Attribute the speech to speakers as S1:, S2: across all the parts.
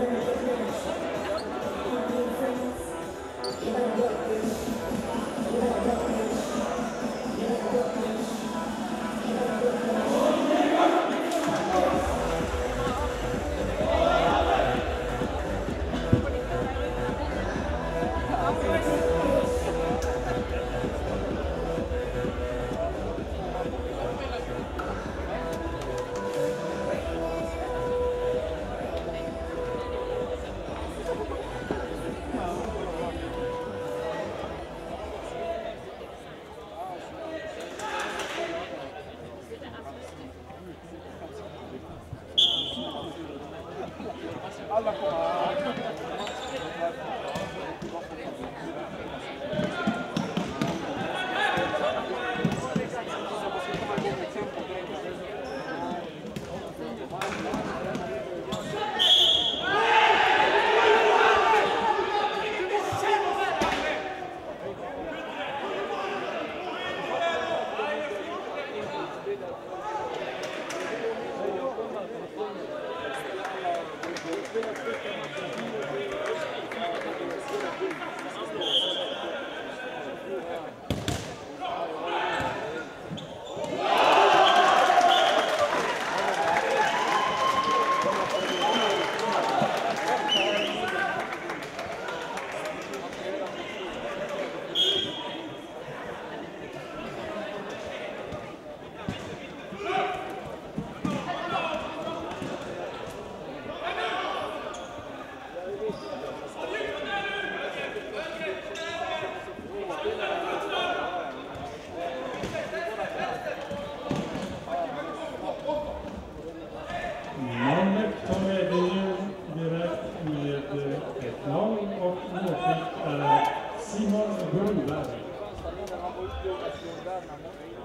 S1: Thank you. estamos.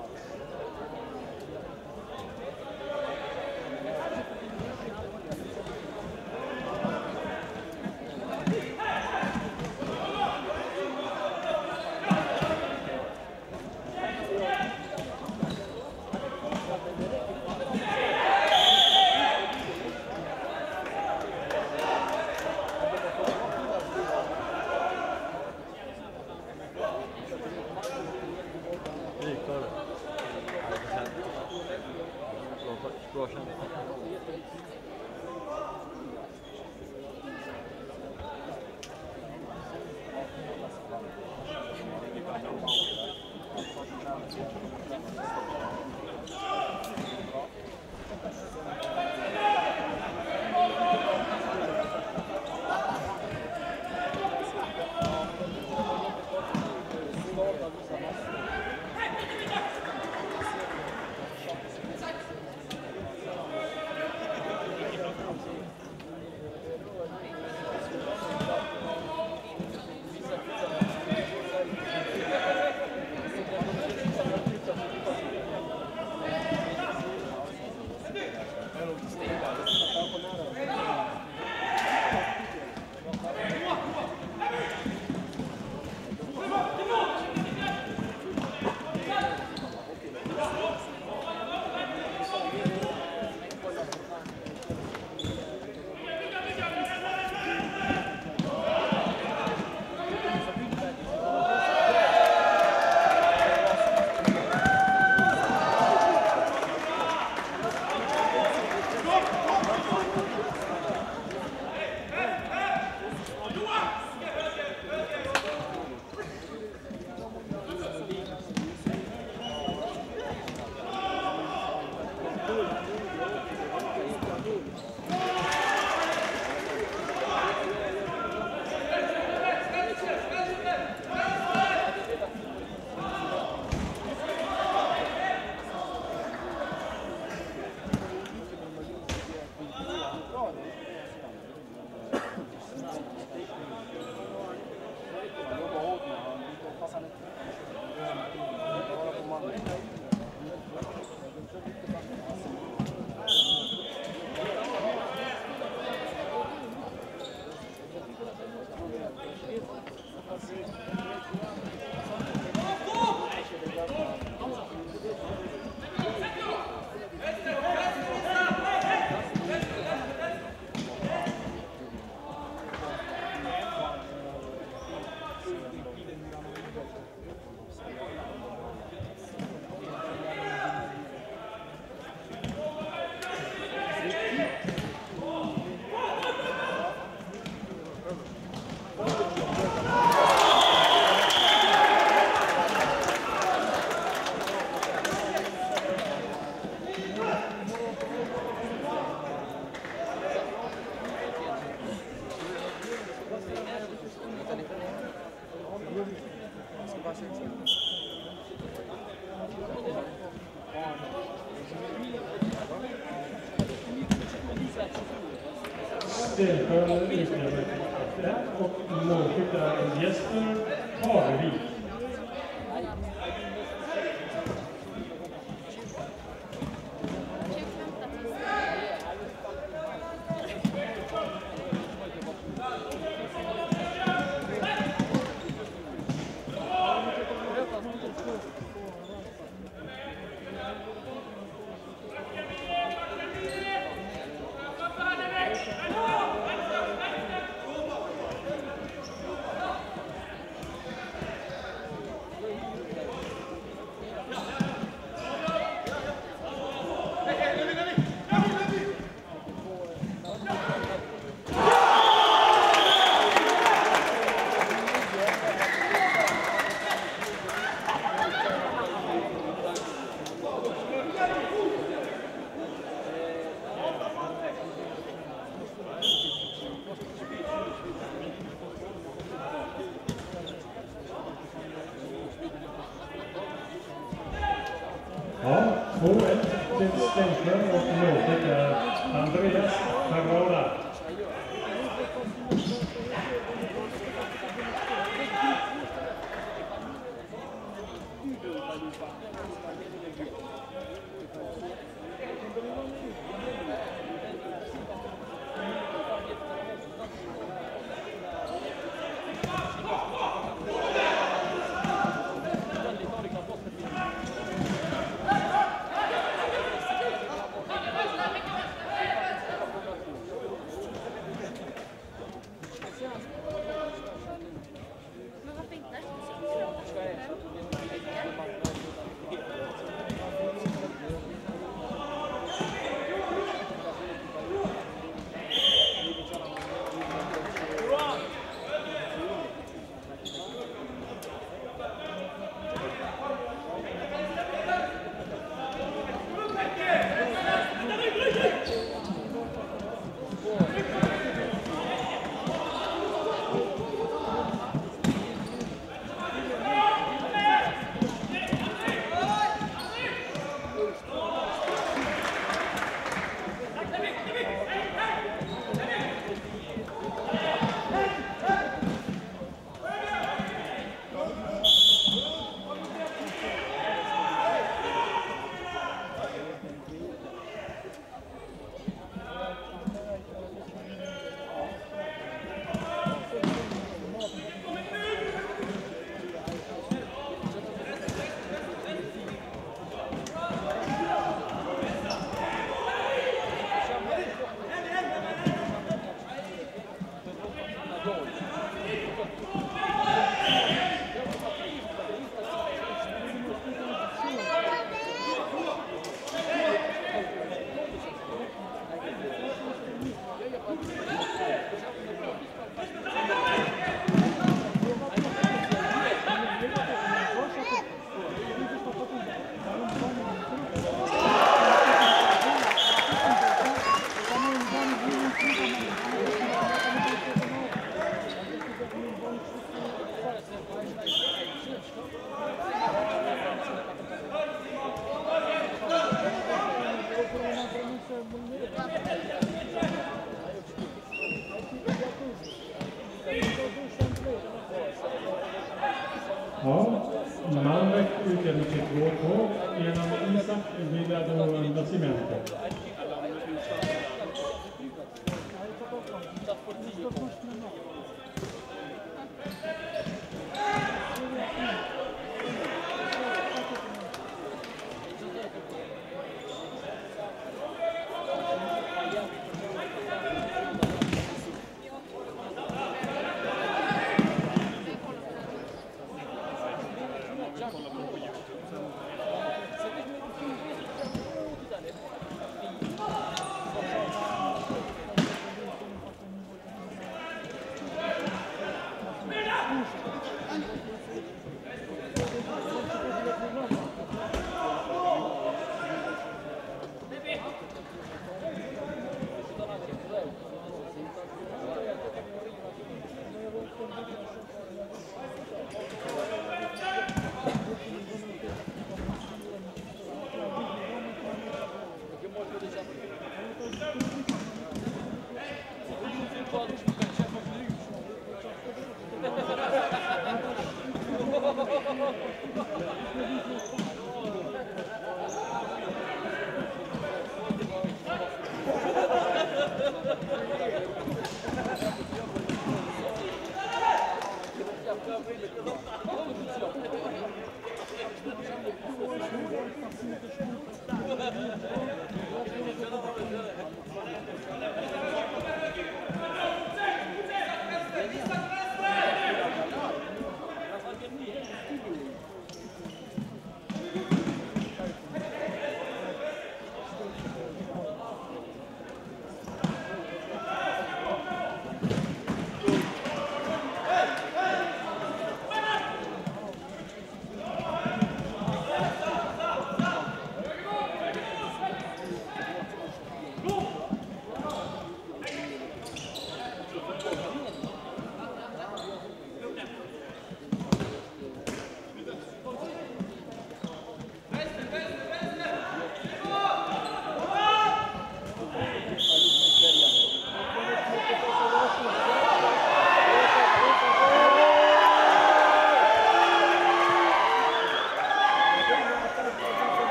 S1: 5校、宮川院作、上田道湾の地面と。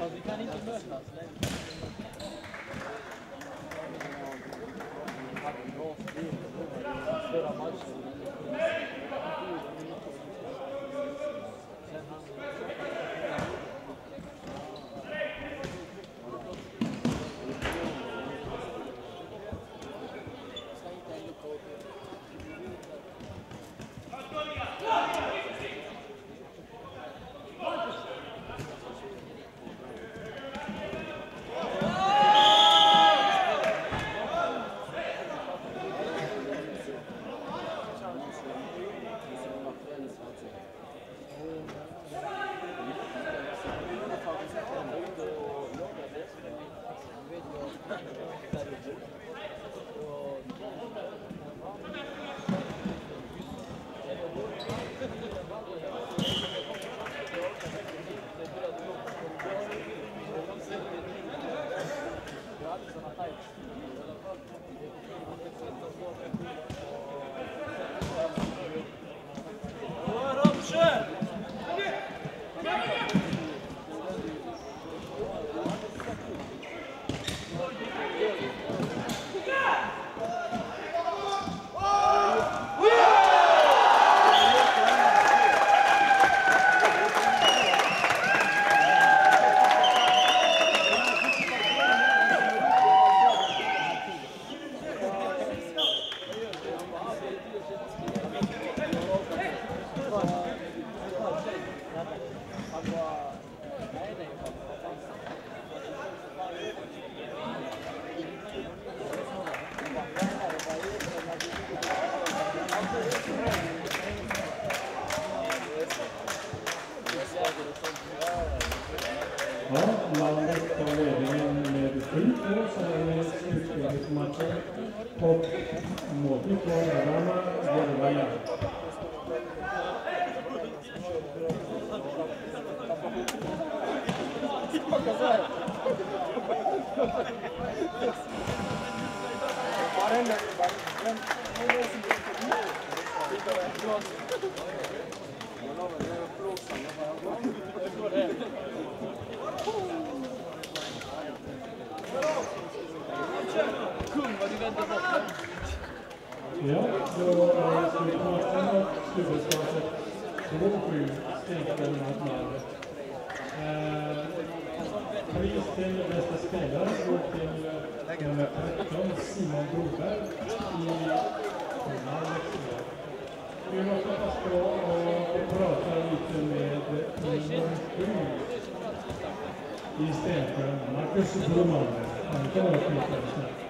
S1: Also
S2: ich kann interpret lassen. Top Motico Adama
S1: de Albania. Thank you.
S2: Ja, då är slutmatchen och slutresultatet 2-7 enkel mot Malmö. Pris till bästa spelare går till nummer 13 Simon Broberg i Malmö. Vi måste passa på och prata lite med nummer 7 i Stenström, Marcus Broman. Han kan vara prata snabbt.